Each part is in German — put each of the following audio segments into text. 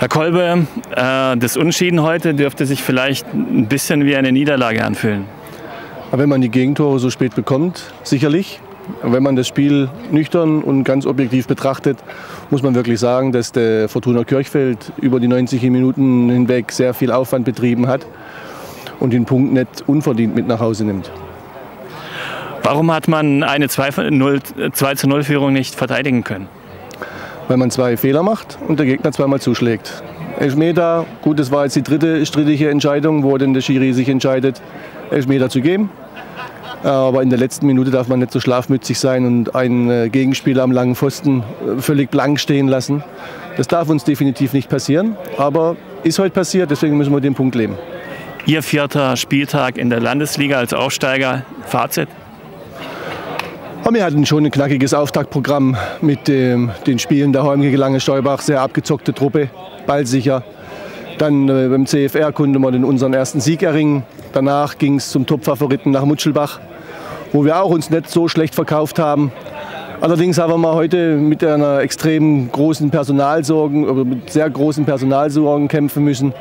Herr Kolbe, äh, das Unschieden heute dürfte sich vielleicht ein bisschen wie eine Niederlage anfühlen. Wenn man die Gegentore so spät bekommt, sicherlich. Wenn man das Spiel nüchtern und ganz objektiv betrachtet, muss man wirklich sagen, dass der Fortuna Kirchfeld über die 90 Minuten hinweg sehr viel Aufwand betrieben hat und den Punkt nicht unverdient mit nach Hause nimmt. Warum hat man eine 2 zu 0 Führung nicht verteidigen können? Weil man zwei Fehler macht und der Gegner zweimal zuschlägt. Elfmeter, gut, das war jetzt die dritte strittige Entscheidung, wo denn der Schiri sich entscheidet, Elfmeter zu geben. Aber in der letzten Minute darf man nicht so schlafmützig sein und einen äh, Gegenspieler am langen Pfosten äh, völlig blank stehen lassen. Das darf uns definitiv nicht passieren, aber ist heute passiert, deswegen müssen wir den Punkt leben. Ihr vierter Spieltag in der Landesliga als Aufsteiger. Fazit? Aber wir hatten schon ein knackiges Auftaktprogramm mit ähm, den Spielen der Heumge Lange Steuerbach, sehr abgezockte Truppe, ballsicher. Dann äh, beim CFR konnten wir unseren ersten Sieg erringen. Danach ging es zum Top-Favoriten nach Mutschelbach, wo wir auch uns nicht so schlecht verkauft haben. Allerdings haben wir heute mit einer extrem großen Personalsorgen, oder mit sehr großen Personalsorgen kämpfen müssen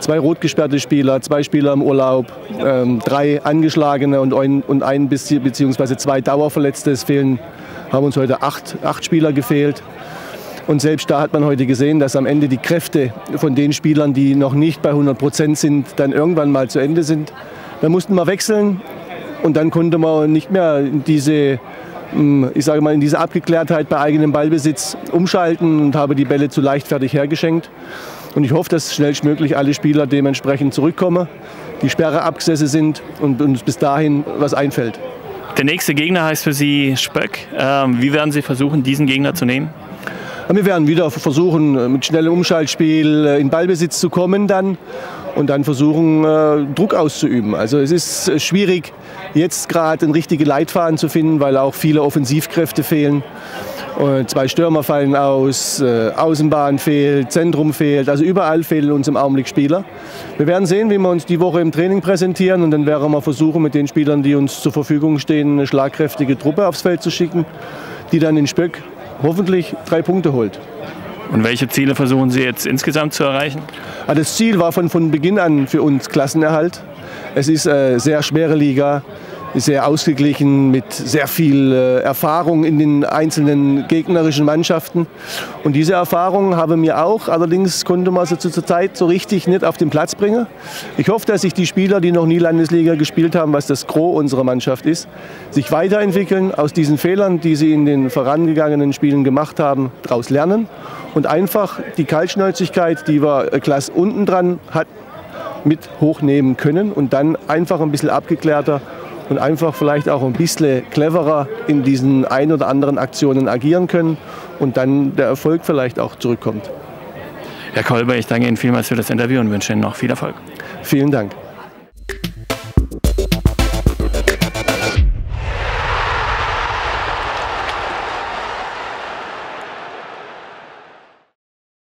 zwei rot gesperrte Spieler, zwei Spieler im Urlaub, ähm, drei angeschlagene und ein, und ein bzw. zwei Dauerverletzte. Es fehlen, haben uns heute acht, acht Spieler gefehlt. Und selbst da hat man heute gesehen, dass am Ende die Kräfte von den Spielern, die noch nicht bei 100 Prozent sind, dann irgendwann mal zu Ende sind. Da mussten wir wechseln und dann konnte man nicht mehr diese hm, ich sage mal, in diese Abgeklärtheit bei eigenem Ballbesitz umschalten und habe die Bälle zu leichtfertig hergeschenkt. Und ich hoffe, dass schnellstmöglich alle Spieler dementsprechend zurückkommen, die Sperre abgesessen sind und uns bis dahin was einfällt. Der nächste Gegner heißt für Sie Spöck. Ähm, wie werden Sie versuchen, diesen Gegner zu nehmen? Wir werden wieder versuchen, mit schnellem Umschaltspiel äh, in Ballbesitz zu kommen dann und dann versuchen, äh, Druck auszuüben. Also es ist äh, schwierig, jetzt gerade einen richtigen Leitfaden zu finden, weil auch viele Offensivkräfte fehlen. Zwei Stürmer fallen aus, äh, Außenbahn fehlt, Zentrum fehlt. Also überall fehlen uns im Augenblick Spieler. Wir werden sehen, wie wir uns die Woche im Training präsentieren und dann werden wir versuchen, mit den Spielern, die uns zur Verfügung stehen, eine schlagkräftige Truppe aufs Feld zu schicken, die dann in Spöck hoffentlich drei Punkte holt. Und welche Ziele versuchen Sie jetzt insgesamt zu erreichen? Das Ziel war von, von Beginn an für uns Klassenerhalt. Es ist eine sehr schwere Liga sehr ausgeglichen mit sehr viel äh, Erfahrung in den einzelnen gegnerischen Mannschaften. Und diese Erfahrung habe mir auch, allerdings konnte man sie zur Zeit so richtig nicht auf den Platz bringen. Ich hoffe, dass sich die Spieler, die noch nie Landesliga gespielt haben, was das Gros unserer Mannschaft ist, sich weiterentwickeln, aus diesen Fehlern, die sie in den vorangegangenen Spielen gemacht haben, daraus lernen und einfach die Kaltschnäuzigkeit, die wir äh, Klasse unten dran hat, mit hochnehmen können und dann einfach ein bisschen abgeklärter und einfach vielleicht auch ein bisschen cleverer in diesen ein oder anderen Aktionen agieren können und dann der Erfolg vielleicht auch zurückkommt. Herr Kolber, ich danke Ihnen vielmals für das Interview und wünsche Ihnen noch viel Erfolg. Vielen Dank.